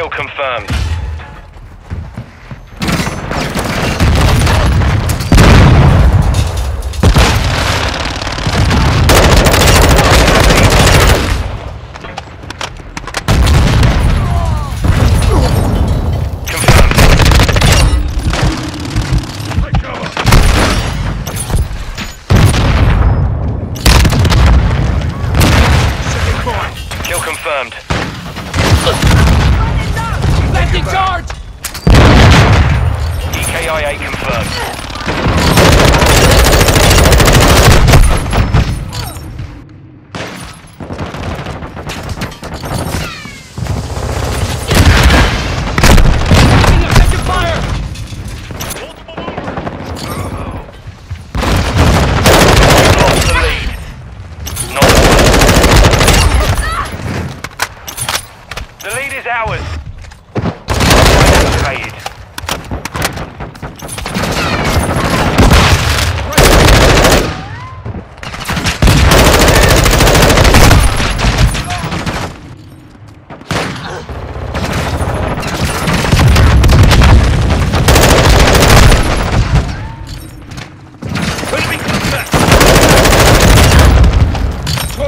Kill confirmed. EKIA confirmed. The lead. Is ours. Activated.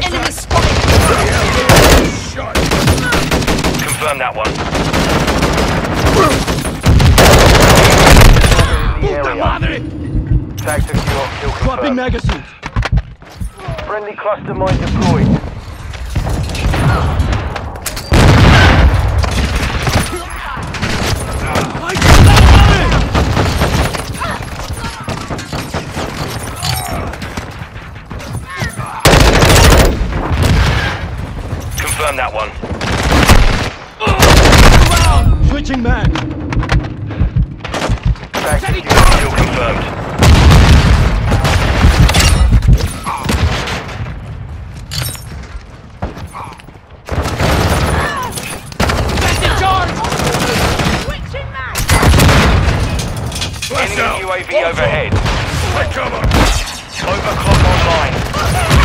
Enemy spotted! Confirm that one. Area. Tag to kill, kill Dropping magazines! Friendly cluster mine deployed. Confirm that one. Switching mag! Tag to kill, kill confirmed. Planting charge! Enemy UAV overhead. Overclock online.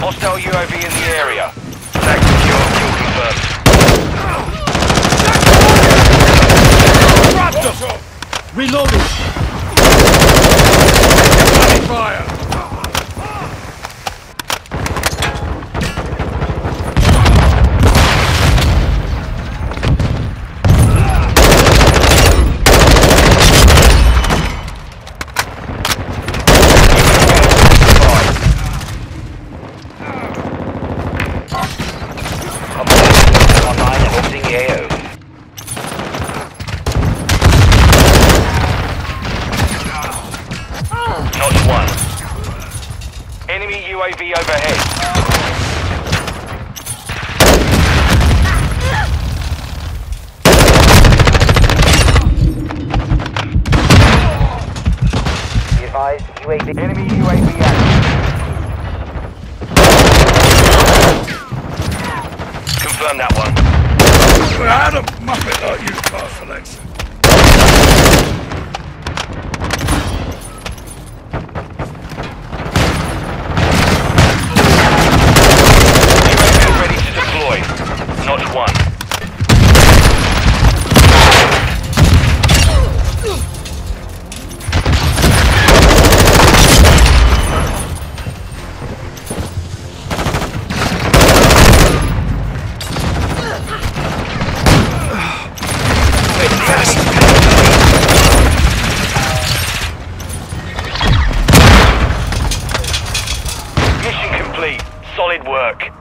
Hostile UAV in the area. Flag secure. Kill confirmed. Reloading! Enemy UAV overhead. Be advised, UAV. Enemy UAV active. Confirm that one. How to muppet like you, class selection? Solid work.